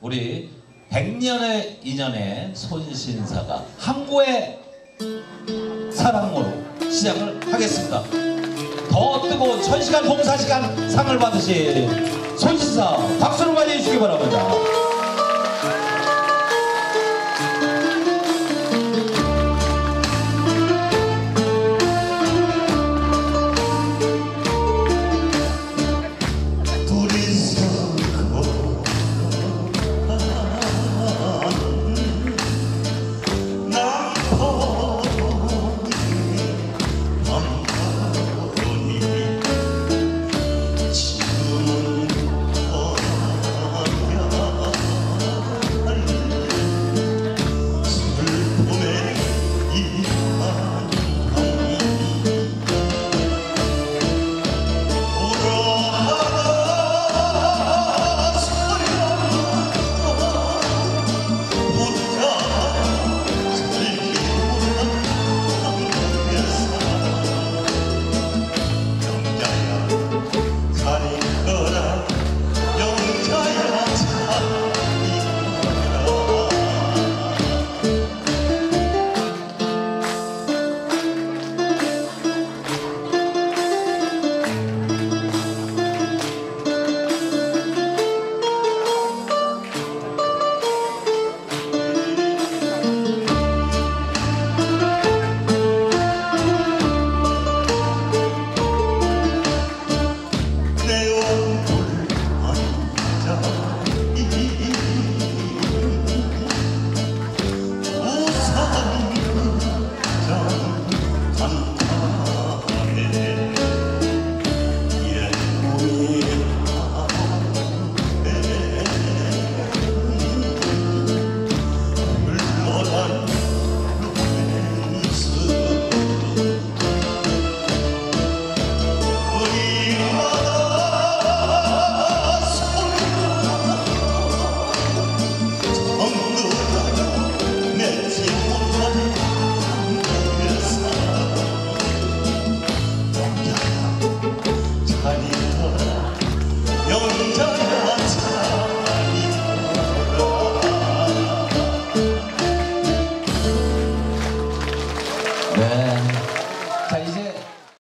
우리 100년의 인연의 손신사가 항구의 사랑으로 시작을 하겠습니다. 더 뜨거운 천시간 봉사시간 상을 받으신 손신사 박수를 맞이해 주시기 바랍니다.